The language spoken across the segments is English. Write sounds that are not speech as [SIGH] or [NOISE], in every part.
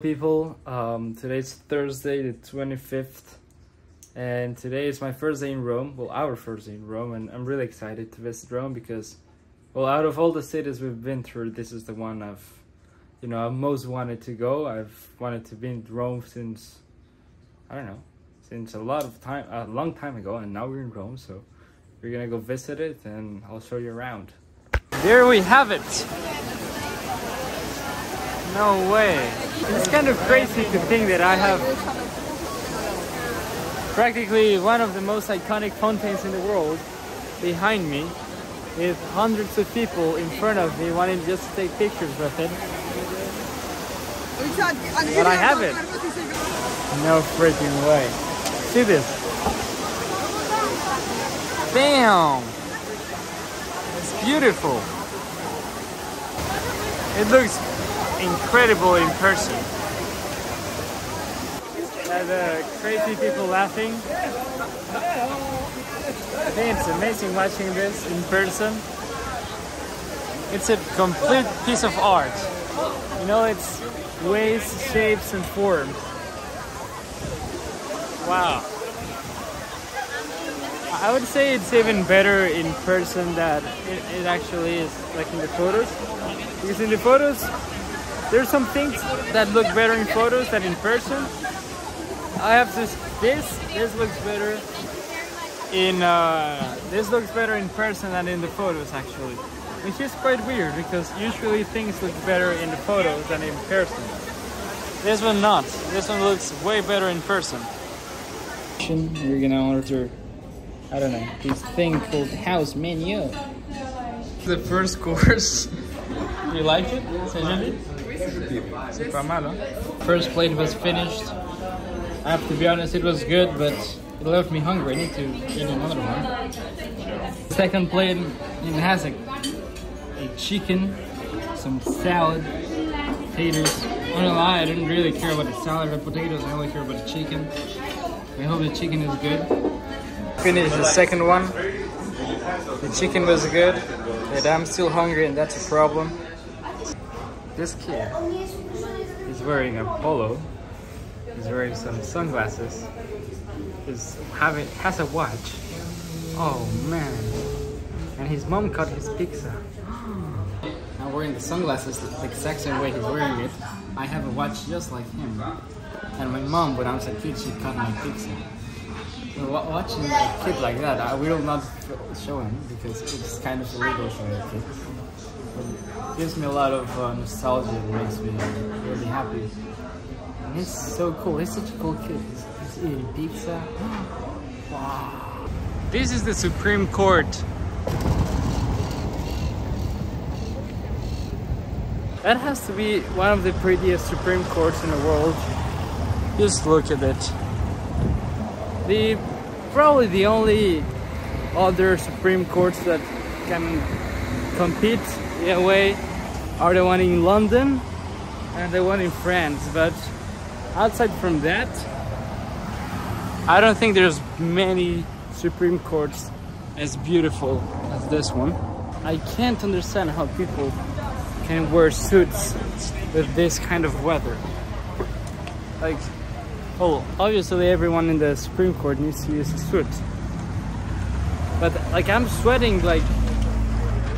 people. Um, today's thursday the 25th and today is my first day in rome. Well our first day in rome and i'm really excited to visit rome because well out of all the cities we've been through this is the one i've you know i've most wanted to go. I've wanted to be in rome since i don't know since a lot of time a long time ago and now we're in rome so we're gonna go visit it and i'll show you around. There we have it no way it's kind of crazy to think that I have practically one of the most iconic fountains in the world behind me with hundreds of people in front of me wanting just to take pictures with it. But I have it. No freaking way. See this. Damn! It's beautiful. It looks incredible in person. And the crazy people laughing. I think it's amazing watching this in person. It's a complete piece of art. You know, it's ways, shapes, and forms. Wow. I would say it's even better in person than it, it actually is like in the photos. Because in the photos, there's some things that look better in photos than in person. I have this, this, this looks better in, uh, this looks better in person than in the photos actually. Which is quite weird because usually things look better in the photos than in person. This one not. This one looks way better in person. We're gonna order, I don't know, this thing called house menu. The first course. you like it? First plate was finished. I have to be honest, it was good, but it left me hungry. I need to eat another one. Second plate, it has a, a chicken, some salad, potatoes. I'm gonna lie, I didn't really care about the salad or potatoes. I only care about the chicken. I hope the chicken is good. Finished the second one. The chicken was good, but I'm still hungry and that's a problem. This kid is wearing a polo. He's wearing some sunglasses. Is having has a watch. Oh man! And his mom cut his pizza. [GASPS] I'm wearing the sunglasses the exact same way he's wearing it. I have a watch just like him. And my mom, when I was a kid, she cut my pizza. Watching a kid like that, I will not show him because it's kind of illegal showing a kid gives me a lot of uh, nostalgia and makes me really happy. And he's so cool. He's such a cool kid. He's, he's eating pizza. [GASPS] wow. This is the Supreme Court. That has to be one of the prettiest Supreme Courts in the world. Just look at it. The probably the only other Supreme Courts that can compete in a way are the one in London and the one in France but outside from that I don't think there's many Supreme Courts as beautiful as this one. I can't understand how people can wear suits with this kind of weather. Like oh, obviously everyone in the Supreme Court needs to use a suit. But like I'm sweating like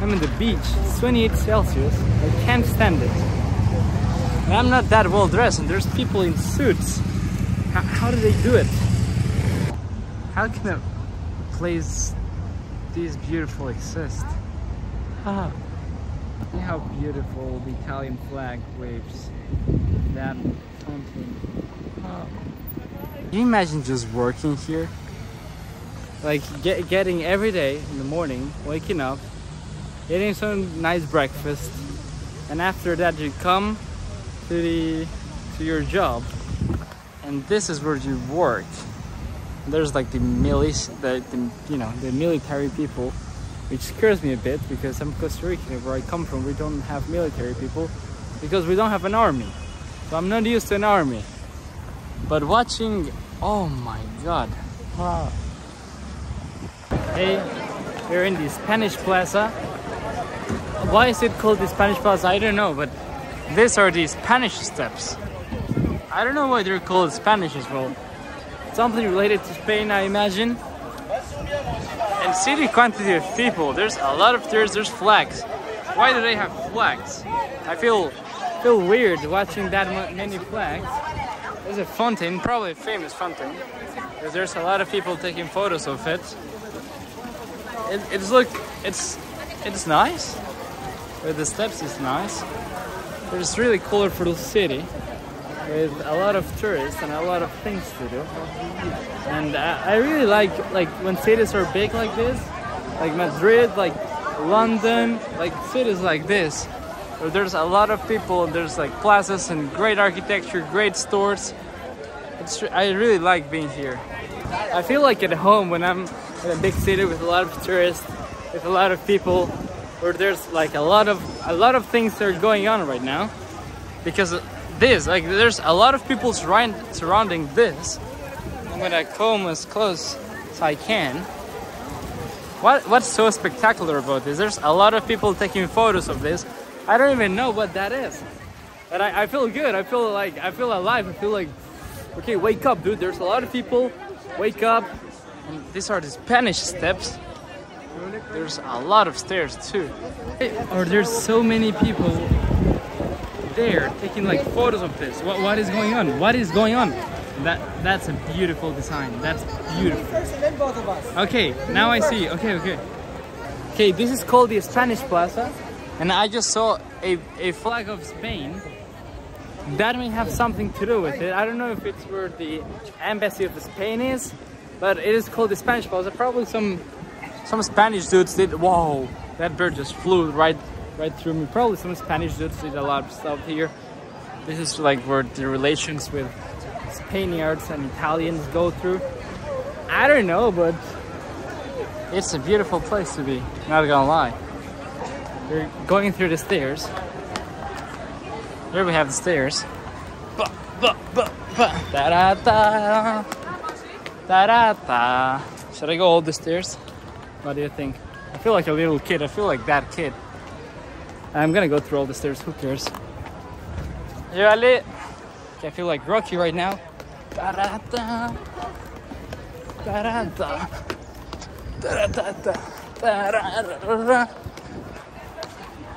I'm in the beach, it's 28 Celsius, I can't stand it. And I'm not that well dressed and there's people in suits. How, how do they do it? How can a place this beautiful exist? Ah, see how beautiful the Italian flag waves that fountain. Ah. Can you imagine just working here? Like get, getting every day in the morning, waking up, eating some nice breakfast and after that you come to the to your job. And this is where you work. There's like the milis the, the you know the military people which scares me a bit because I'm Costa Rican. Where I come from we don't have military people because we don't have an army. So I'm not used to an army. But watching oh my god. Wow. Hey we're in the Spanish Plaza why is it called the Spanish Plaza? I don't know, but these are the Spanish steps. I don't know why they're called Spanish as well. Something related to Spain, I imagine. And see the quantity of people. There's a lot of tourists, there's flags. Why do they have flags? I feel feel weird watching that many flags. There's a fountain, probably a famous fountain. Because there's a lot of people taking photos of it. it it's look, it's it's nice. With the steps is nice. There's really colorful city with a lot of tourists and a lot of things to do. And I, I really like like when cities are big like this, like Madrid, like London, like cities like this, where there's a lot of people there's like plazas and great architecture, great stores. It's, I really like being here. I feel like at home when I'm in a big city with a lot of tourists, with a lot of people, where there's like a lot of a lot of things that are going on right now. Because this, like there's a lot of people surround, surrounding this. I'm gonna come as close as I can. What what's so spectacular about this? There's a lot of people taking photos of this. I don't even know what that is. But I, I feel good. I feel like I feel alive. I feel like okay, wake up, dude. There's a lot of people. Wake up. And these are the Spanish steps. There's a lot of stairs too. Or there's so many people there taking like photos of this. What, what is going on? What is going on? That That's a beautiful design. That's beautiful. Okay, now I see. Okay, okay. Okay, this is called the Spanish Plaza. And I just saw a, a flag of Spain. That may have something to do with it. I don't know if it's where the embassy of Spain is, but it is called the Spanish Plaza. Probably some some Spanish dudes did. Whoa, that bird just flew right right through me. Probably some Spanish dudes did a lot of stuff here. This is like where the relations with Spaniards and Italians go through. I don't know, but it's a beautiful place to be, not gonna lie. We're going through the stairs. Here we have the stairs. Da, da, da. Da, da, da. Should I go all the stairs? What do you think? I feel like a little kid. I feel like that kid. I'm gonna go through all the stairs. Who cares? You Ali? I feel like Rocky right now.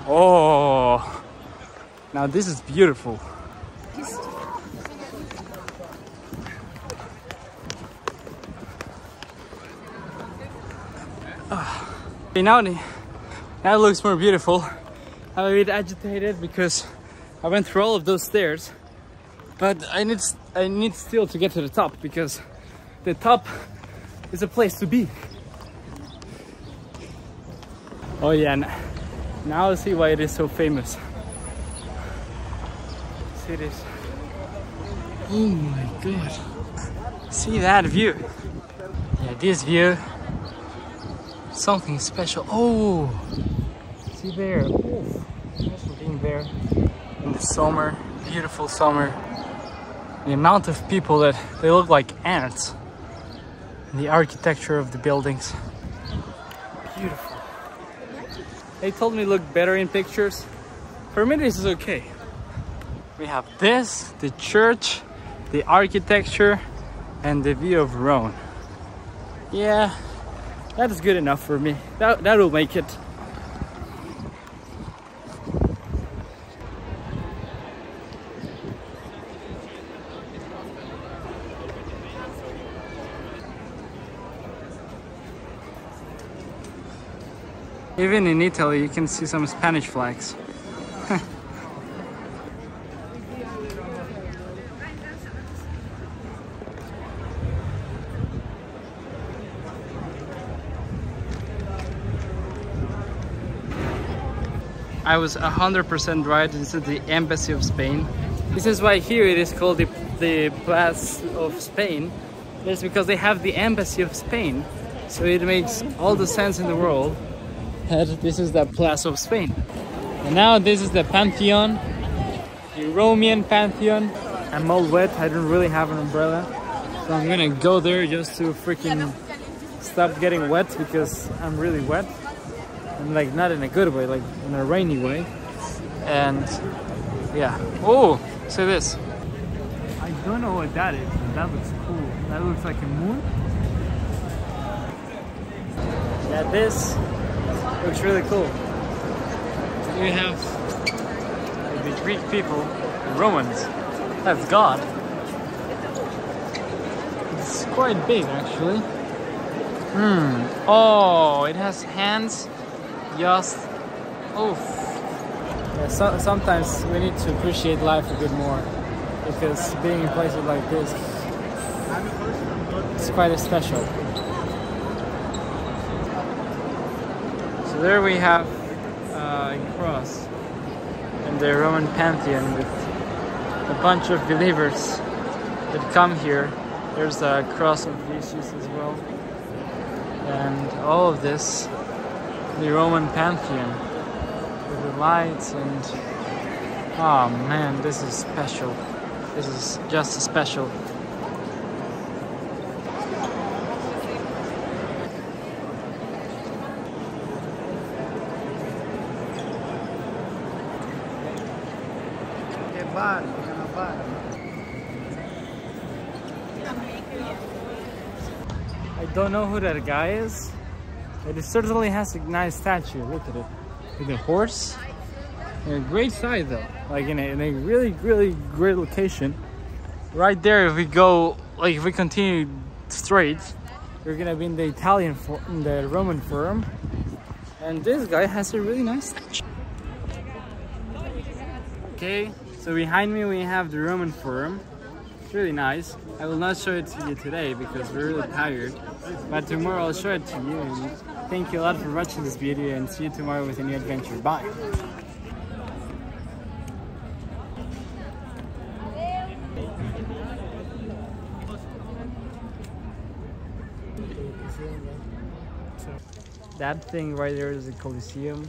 Oh, now this is beautiful. Okay, now, it looks more beautiful. I'm a bit agitated because I went through all of those stairs, but I need I need still to get to the top because the top is a place to be. Oh yeah. Now I see why it is so famous. See this. Oh my god. See that view. Yeah, this view. Something special. Oh! See there. Oh, imagine being there in the summer. Beautiful summer. The amount of people that they look like ants. And the architecture of the buildings. Beautiful. They told me look better in pictures. For me, this is okay. We have this, the church, the architecture, and the view of Rome. Yeah, that is good enough for me. That, that will make it. Even in Italy, you can see some Spanish flags. I was 100% right, this is the Embassy of Spain. This is why here it is called the, the Plaza of Spain. It's because they have the Embassy of Spain. So it makes all the sense in the world that this is the Plaza of Spain. And now this is the Pantheon, the Roman Pantheon. I'm all wet, I don't really have an umbrella. So I'm gonna go there just to freaking stop getting wet because I'm really wet and like not in a good way, like in a rainy way. And yeah. Oh, say this. I don't know what that is, but that looks cool. That looks like a moon. Yeah, this looks really cool. We have the Greek people, the Romans. That's God. It's quite big actually. Hmm. Oh, it has hands. Just. Oof. Yeah, so, sometimes we need to appreciate life a bit more because being in places like this it's quite special. So there we have uh, a cross in the Roman Pantheon with a bunch of believers that come here. There's a cross of Jesus as well. And all of this, the Roman Pantheon, with the lights and oh man, this is special. This is just special. I don't know who that guy is, it certainly has a nice statue. Look at it. With a horse. A great size though. Like in a, in a really, really great location. Right there, if we go, like if we continue straight, we're gonna be in the Italian, in the Roman Forum. And this guy has a really nice statue. Okay, so behind me we have the Roman Forum. It's really nice. I will not show it to you today because we're really tired. But tomorrow I'll show it to you. Thank you a lot for watching this video and see you tomorrow with a new adventure. Bye. That thing right there is the Colosseum.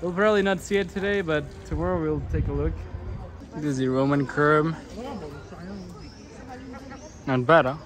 We'll probably not see it today, but tomorrow we'll take a look. This is the Roman Curb. Not better.